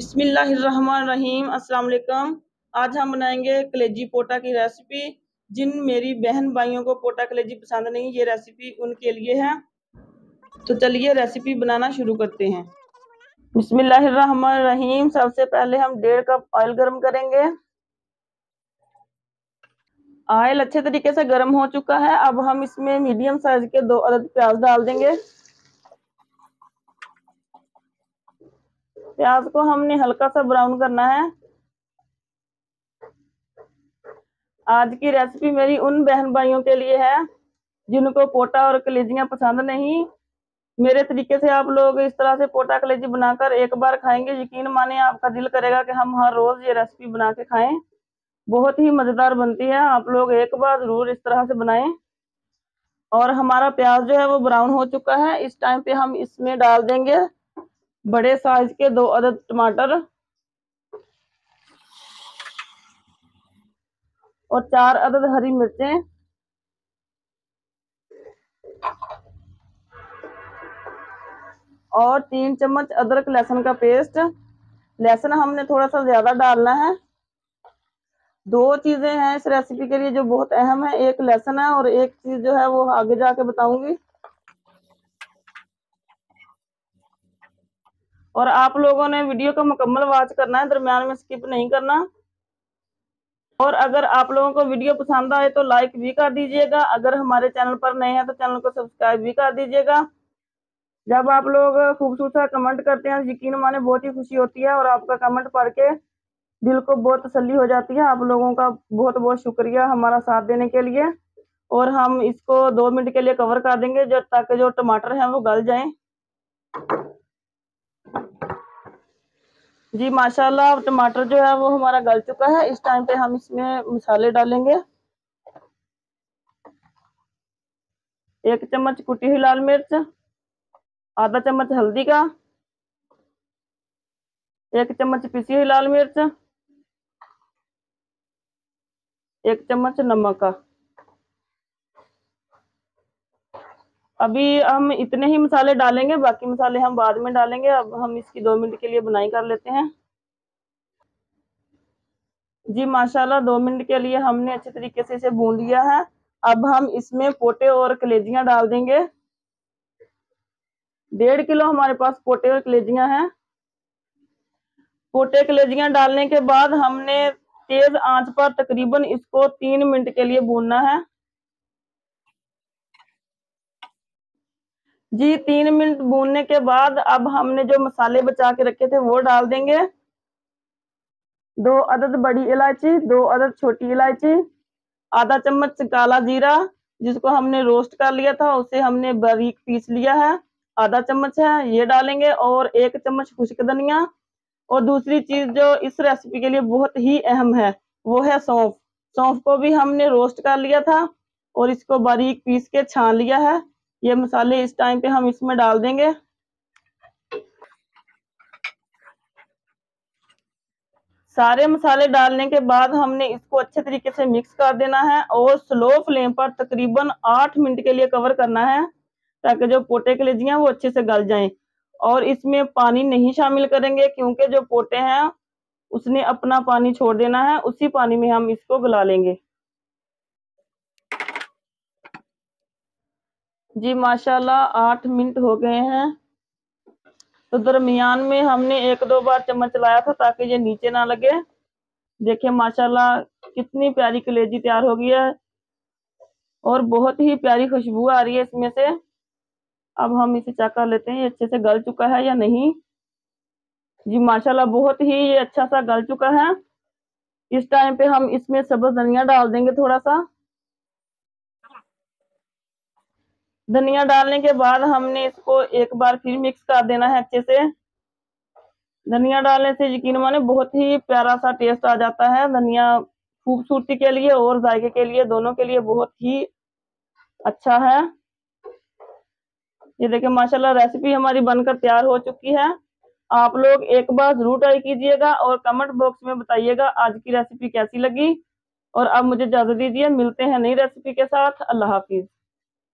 बिस्मिल्लाहिर्रहमानिर्रहीम। अस्सलाम आज हम बनाएँगे कलेजी पोटा की रेसिपी। जिन मेरी बहन भाइयों को पोटा कलेजी पसंद नहीं, ये रेसिपी उनके लिए है। तो चलिए रेसिपी बनाना शुरू करते हैं। बिस्मिल्लाहिर्रहमानिर्रहीम। सबसे पहले हम डेढ़ कप ऑयल गर्म करेंगे। ऑयल अच्छे तरीके से गर्म हो चुका है। अब हम इसमें मीडियम साइज़ के दो अदद प्याज डाल देंगे। प्याज को हमने हल्का सा ब्राउन करना है। आज की रेसिपी मेरी उन बहन भाइयों के लिए है, जिनको पोटा और कलेजियाँ पसंद नहीं। मेरे तरीके से आप लोग इस तरह से पोटा कलेजी बनाकर एक बार खाएँगे, यकीन माने आपका दिल करेगा कि हम हर रोज ये रेसिपी बना के खाएँ। बहुत ही मज़ेदार बनती है, आप लोग एक बार ज़रूर इस तरह से बनाएँ। और हमारा प्याज जो है वो ब्राउन हो चुका है, इस टाइम पे हम इसमें डाल देंगे। बड़े साइज़ के दो अदद टमाटर और चार अदद हरी मिर्चें। और तीन चम्मच अदरक लहसुन का पेस्ट। लहसुन हमने थोड़ा सा ज़्यादा डालना है। दो चीज़ें हैं इस रेसिपी के लिए जो बहुत अहम है। एक लहसुन है और एक चीज़ जो है वो आगे जाके बताऊँगी। और आप लोगों ने वीडियो को मुकम्मल वॉच करना है, दरम्यान में स्किप नहीं करना। और अगर आप लोगों को वीडियो पसंद आए तो लाइक भी कर दीजिएगा। अगर हमारे चैनल पर नए हैं तो चैनल को सब्सक्राइब भी कर दीजिएगा। जब आप लोग खूबसूरत सा कमेंट करते हैं, यकीन माने बहुत ही खुशी होती है और आपका कमेंट पढ़ के दिल को बहुत तसली हो जाती है। आप लोगों का बहुत बहुत शुक्रिया हमारा साथ देने के लिए। और हम इसको दो मिनट के लिए कवर कर देंगे जो ताकि जो टमाटर हैं वो गल जाएँ। जी, माशाल्लाह टमाटर जो है वो हमारा गल चुका है। इस टाइम पे हम इसमें मसाले डालेंगे। एक चम्मच कुटी हुई लाल मिर्च, आधा चम्मच हल्दी का, एक चम्मच पिसी हुई लाल मिर्च, एक चम्मच नमक का। अभी हम इतने ही मसाले डालेंगे, बाकी मसाले हम बाद में डालेंगे। अब हम इसकी दो मिनट के लिए बुनाई कर लेते हैं। जी, माशाल्लाह, दो मिनट के लिए हमने अच्छे तरीके से इसे भून लिया है। अब हम इसमें पोटे और कलेजियाँ डाल देंगे। डेढ़ किलो हमारे पास पोटे और कलेजियाँ हैं। पोटे कलेजियाँ डालने के बाद हमने तेज आँच पर तकरीबन इसको तीन मिनट के लिए भूनना है। जी, तीन मिनट भूनने के बाद अब हमने जो मसाले बचा के रखे थे वो डाल देंगे। दो अदद बड़ी इलायची, दो अदद छोटी इलायची, आधा चम्मच काला जीरा, जिसको हमने रोस्ट कर लिया था, उसे हमने बारीक पीस लिया है। आधा चम्मच है, ये डालेंगे और एक चम्मच खुश्क धनिया। और दूसरी चीज़ जो इस रेसिपी के लिए बहुत ही अहम है, वो है सौंफ। सौंफ को भी हमने रोस्ट कर लिया था और इसको बारीक पीस के छान लिया है। ये मसाले इस टाइम पे हम इसमें डाल देंगे। सारे मसाले डालने के बाद हमने इसको अच्छे तरीके से मिक्स कर देना है और स्लो फ्लेम पर तकरीबन आठ मिनट के लिए कवर करना है, ताकि जो पोटे के लिए वो अच्छे से गल जाएँ। और इसमें पानी नहीं शामिल करेंगे, क्योंकि जो पोटे हैं, उसने अपना पानी छोड़ देना है, उसी पानी में हम इसको गला लेंगे। जी माशाल्लाह, आठ मिनट हो गए हैं। तो दरमियान में हमने एक दो बार चम्मच चलाया था ताकि ये नीचे ना लगे। देखिए माशाल्लाह, कितनी प्यारी कलेजी तैयार हो गई है। और बहुत ही प्यारी खुशबू आ रही है इसमें से। अब हम इसे चेक कर लेते हैं अच्छे से गल चुका है या नहीं। जी माशाल्लाह, बहुत ही ये अच्छा सा गल चुका है। इस टाइम पे हम इसमें सब्ज धनिया डाल देंगे थोड़ा सा। धनिया डालने के बाद हमने इसको एक बार फिर मिक्स कर देना है अच्छे से। धनिया डालने से यकीन माने बहुत ही प्यारा सा टेस्ट आ जाता है। धनिया खूबसूरती के लिए और जायके के लिए, दोनों के लिए बहुत ही अच्छा है। ये देखिए, माशाल्लाह रेसिपी हमारी बनकर तैयार हो चुकी है। आप लोग एक बार ज़रूर ट्राई कीजिएगा और कमेंट बॉक्स में बताइएगा आज की रेसिपी कैसी लगी। और अब मुझे इजाज़त दीजिए, मिलते हैं नई रेसिपी के साथ। अल्लाह हाफिज।